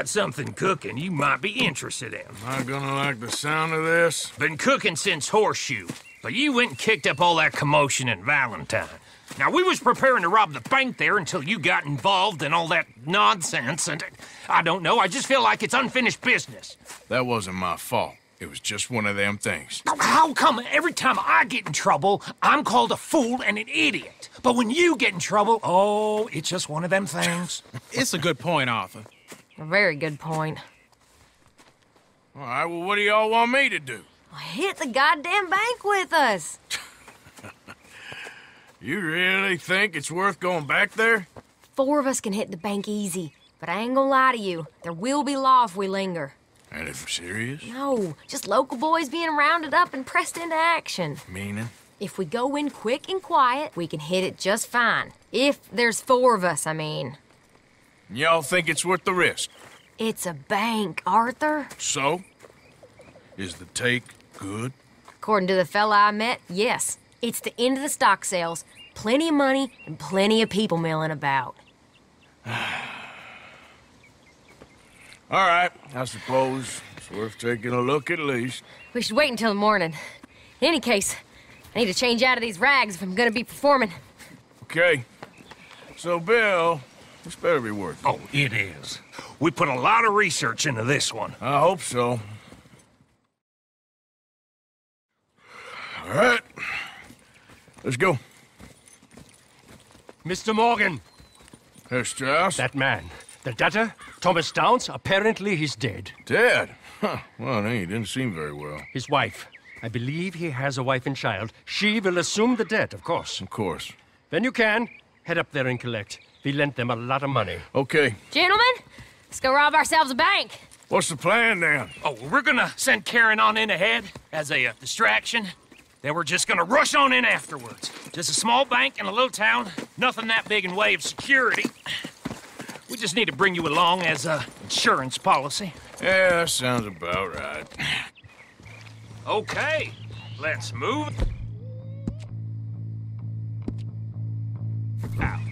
got something cooking you might be interested in. Am I gonna like the sound of this? Been cooking since Horseshoe, but you went and kicked up all that commotion in Valentine. Now, we was preparing to rob the bank there until you got involved in all that nonsense, and I don't know, I just feel like it's unfinished business. That wasn't my fault. It was just one of them things. How come every time I get in trouble, I'm called a fool and an idiot? But when you get in trouble, oh, it's just one of them things. It's a good point, Arthur. A very good point. All right, well, what do y'all want me to do? Hit the goddamn bank with us. You really think it's worth going back there? Four of us can hit the bank easy, but I ain't gonna lie to you. There will be law if we linger. And if we're serious? No, just local boys being rounded up and pressed into action. Meaning? If we go in quick and quiet, we can hit it just fine. If there's four of us, I mean. Y'all think it's worth the risk? It's a bank, Arthur. So? Is the take good? According to the fella I met, yes. It's the end of the stock sales. Plenty of money and plenty of people milling about. All right, I suppose it's worth taking a look at least. We should wait until the morning. In any case, I need to change out of these rags if I'm gonna be performing. Okay. So, Bill, this better be worth it. Oh, it is. We put a lot of research into this one. I hope so. All right. Let's go. Mr. Morgan, Herr Strauss? that man, the debtor, Thomas Downes, apparently he's dead. Dead? Huh. Well, he didn't seem very well. His wife, I believe he has a wife and child. She will assume the debt, of course. Of course. Then you can head up there and collect. We lent them a lot of money. Okay. Gentlemen, let's go rob ourselves a bank. What's the plan then? Oh, we're gonna send Karen on in ahead as a uh, distraction. Then we're just gonna rush on in afterwards. Just a small bank in a little town. Nothing that big in way of security. We just need to bring you along as a insurance policy. Yeah, that sounds about right. Okay, let's move. Out.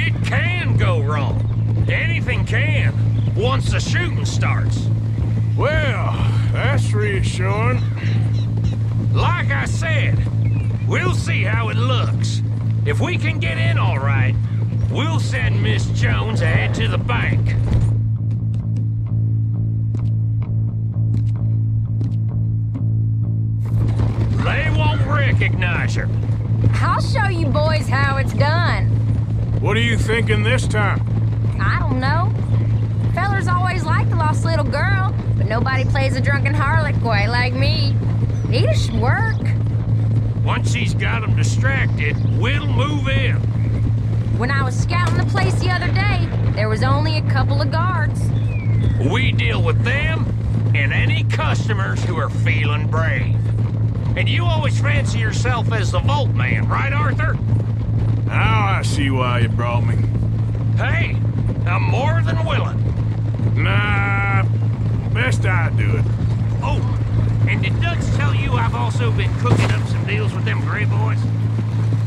It can go wrong. Anything can, once the shooting starts. Well, that's reassuring. Like I said, we'll see how it looks. If we can get in all right, we'll send Miss Jones ahead to the bank. They won't recognize her. I'll show you boys how it's done. What are you thinking this time? I don't know. Fellers always like the lost little girl, but nobody plays a drunken harlot quite like me. Nita should work. Once he's got them distracted, we'll move in. When I was scouting the place the other day, there was only a couple of guards. We deal with them and any customers who are feeling brave. And you always fancy yourself as the Vault Man, right, Arthur? Now I see why you brought me. Hey, I'm more than willing. Nah, best I do it. Oh, and did Dutch tell you I've also been cooking up some deals with them Gray Boys?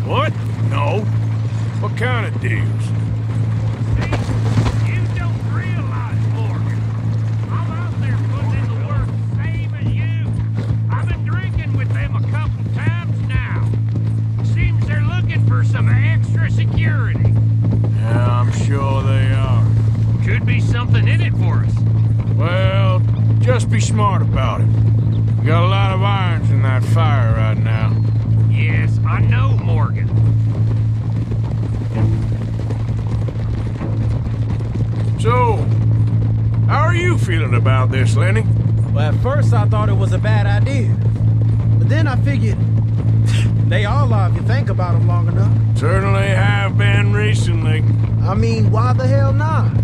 What? No. What kind of deals? Something in it for us. Well, just be smart about it. We got a lot of irons in that fire right now. Yes, I know, Morgan. So, how are you feeling about this, Lenny? Well, at first I thought it was a bad idea. But then I figured, They all are if you think about them long enough. Certainly have been recently. I mean, why the hell not?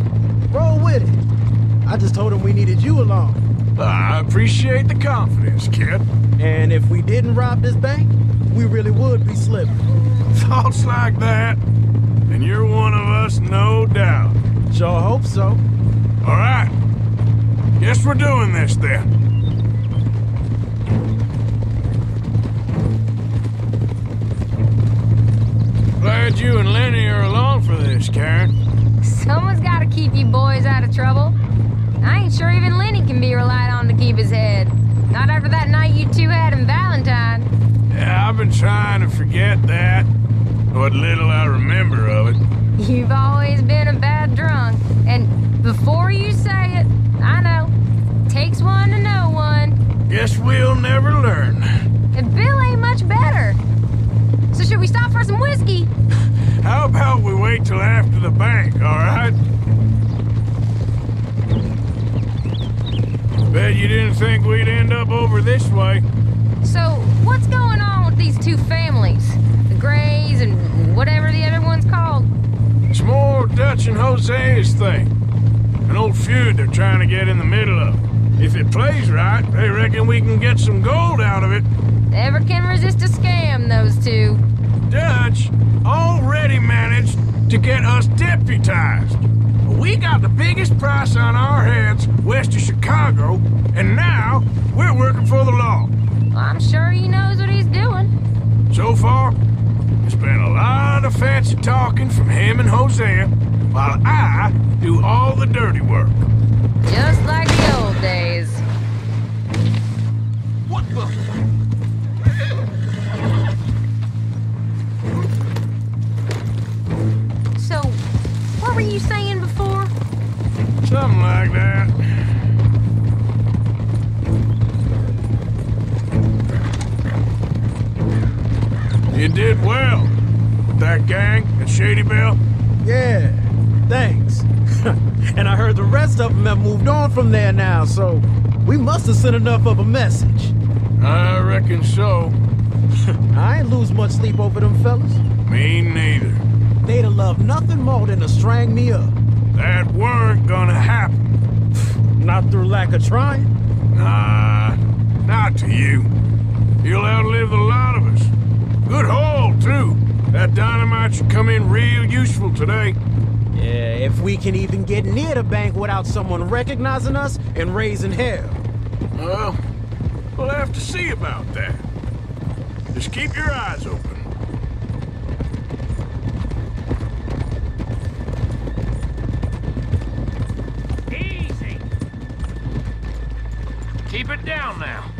Roll with it. I just told him we needed you along. I appreciate the confidence, kid. And if we didn't rob this bank, we really would be slipping. Thoughts like that, and you're one of us, no doubt. Sure hope so. All right. Guess we're doing this then. Glad you and Lenny are along for this, Karen. Someone's got to keep you boys out of trouble. I ain't sure even Lenny can be relied on to keep his head. Not after that night you two had in Valentine. Yeah, I've been trying to forget that. What little I remember of it. You've always been a bad drunk. And before you say it, I know. Takes one to know one. Guess we'll never learn. And Bill ain't much better. So should we stop for some whiskey? How about we wait till after the bank, all right? Bet you didn't think we'd end up over this way. So, what's going on with these two families? The Grays and whatever the other one's called? It's more Dutch and Hosea's thing. An old feud they're trying to get in the middle of. If it plays right, they reckon we can get some gold out of it. Never can resist a scam, those two. Dutch already managed to get us deputized. We got the biggest price on our heads west of Chicago, and now we're working for the law. I'm sure he knows what he's doing. So far, it's been a lot of fancy talking from him and Hosea, while I do all the dirty work. Just like the old days. What the? Shady Belle? Yeah, thanks. and I heard the rest of them have moved on from there now, so we must have sent enough of a message. I reckon so. I ain't lose much sleep over them fellas. Me neither. They'd have loved nothing more than to strang me up. That weren't gonna happen. Not through lack of trying. Nah, not to you. You'll outlive a lot of us. Good haul, too. That dynamite should come in real useful today. Yeah, if we can even get near the bank without someone recognizing us and raising hell. Well, we'll have to see about that. Just keep your eyes open. Easy. Keep it down now.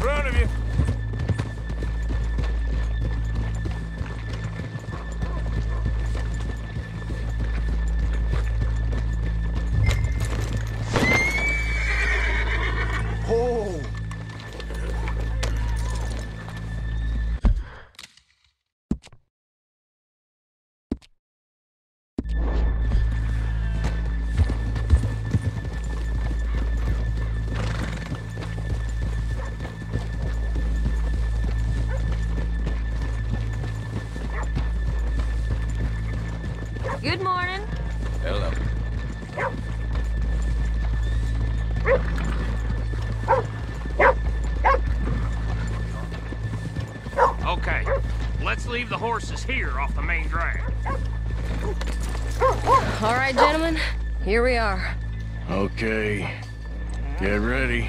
Front of you. The horses here off the main drag. All right, gentlemen, here we are. Okay. Get ready.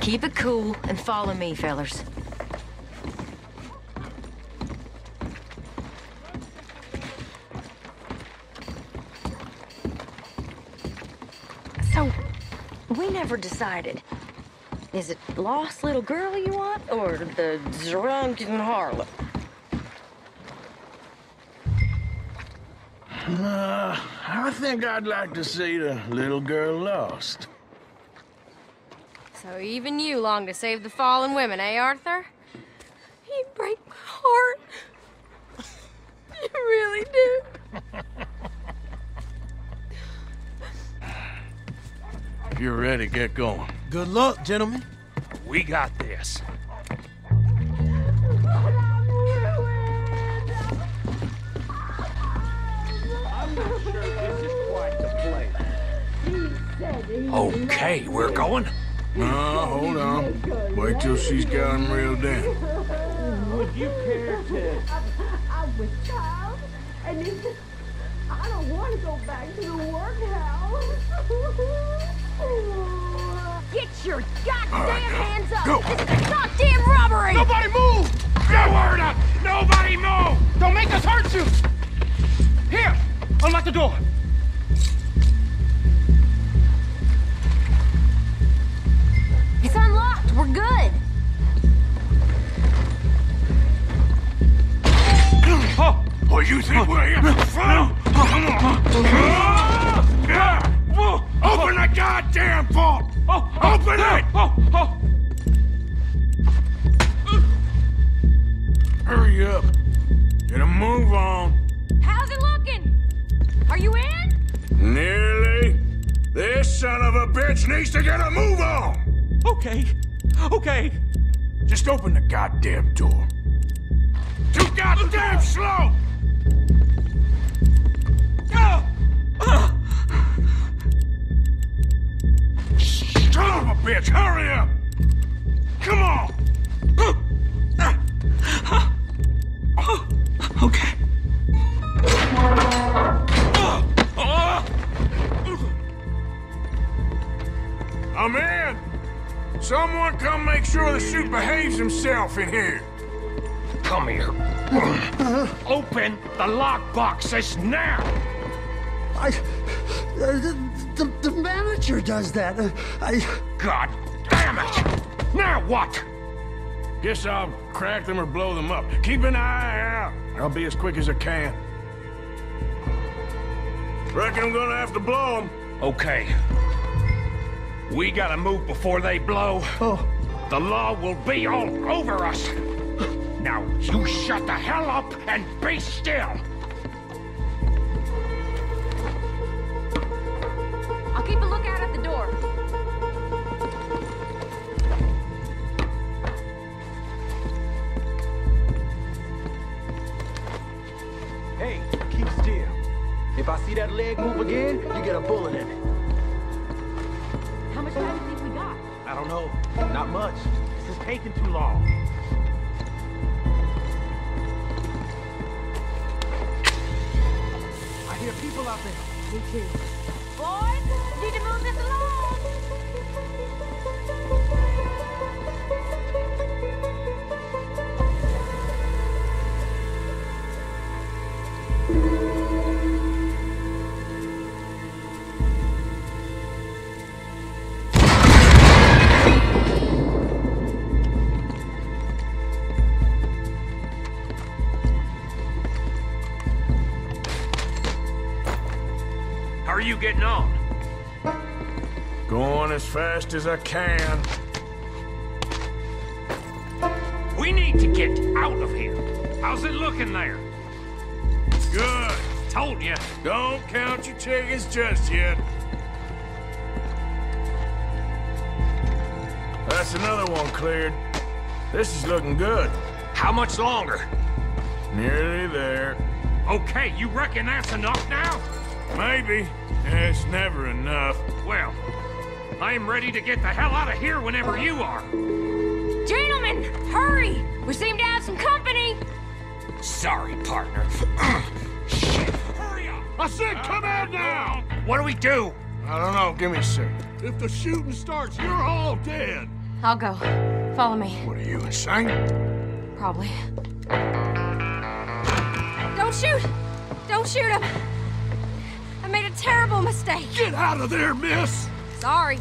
Keep it cool and follow me, fellers. So, we never decided. Is it lost little girl you want, or the drunken harlot? Uh, I think I'd like to see the little girl lost. So even you long to save the fallen women, eh, Arthur? You break my heart. You really do. If you're ready, get going. Good luck, gentlemen. We got this. I'm not sure this is quite the play. Okay, we're going. No, hold on. Wait till she's got him reeled in. Would you care to? I'm with child, and it's just, I don't want to go back to the workhouse. Get your goddamn hands up! go. This is a goddamn robbery! Nobody move! No word up! Nobody move! Don't make us hurt you! Here! Unlock the door! Bitch, hurry up! Come on! Okay. I'm in! Someone come make sure the chute behaves himself in here. Come here. Open the lockbox this now! I. Uh, the, the, the manager does that. Uh, I. God damn it! Now what? Guess I'll crack them or blow them up. Keep an eye out. I'll be as quick as I can. Reckon I'm gonna have to blow them. Okay. We gotta move before they blow. Oh. The law will be all over us. Now, you shut the hell up and be still. That leg move again, you get a bullet in it. How much time do you think we got? I don't know. Not much. This is taking too long. I hear people out there. Me too. Getting on? Going as fast as I can. We need to get out of here. How's it looking there? Good. Told you. Don't count your chickens just yet. That's another one cleared. This is looking good. How much longer? Nearly there. Okay, you reckon that's enough now? Maybe. It's never enough. Well, I'm ready to get the hell out of here whenever you are. Gentlemen, hurry! We seem to have some company. Sorry, partner. Shit. Hurry up. I said come out now! What do we do? I don't know. Give me a second. If the shooting starts, you're all dead. I'll go. Follow me. What are you, insane? Probably. Don't shoot! Don't shoot him! Terrible mistake. Get out of there, miss. Sorry.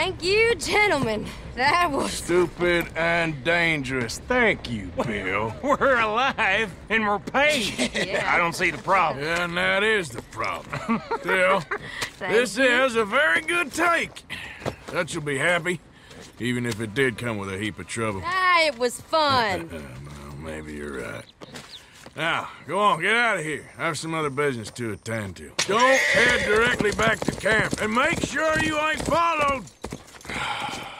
Thank you, gentlemen. That was. Stupid and dangerous. Thank you, Bill. We're alive and we're paid. I don't see the problem. Yeah, and that is the problem. Bill, this you. is a very good take. Dutch will be happy, even if it did come with a heap of trouble. Ah, it was fun. Well, maybe you're right. Now, go on, get out of here. I have some other business to attend to. Don't head directly back to camp, and make sure you ain't followed.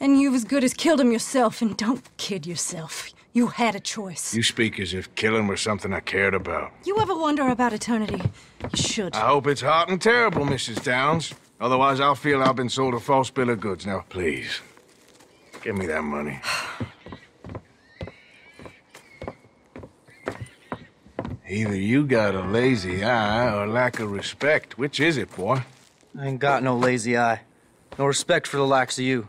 And you've as good as killed him yourself, and don't kid yourself. You had a choice. You speak as if killing was something I cared about. You ever wonder about eternity? You should. I hope it's hot and terrible, Mrs. Downes. Otherwise, I'll feel I've been sold a false bill of goods. Now, please, give me that money. Either you got a lazy eye or lack of respect. Which is it, boy? I ain't got no lazy eye. No respect for the likes of you.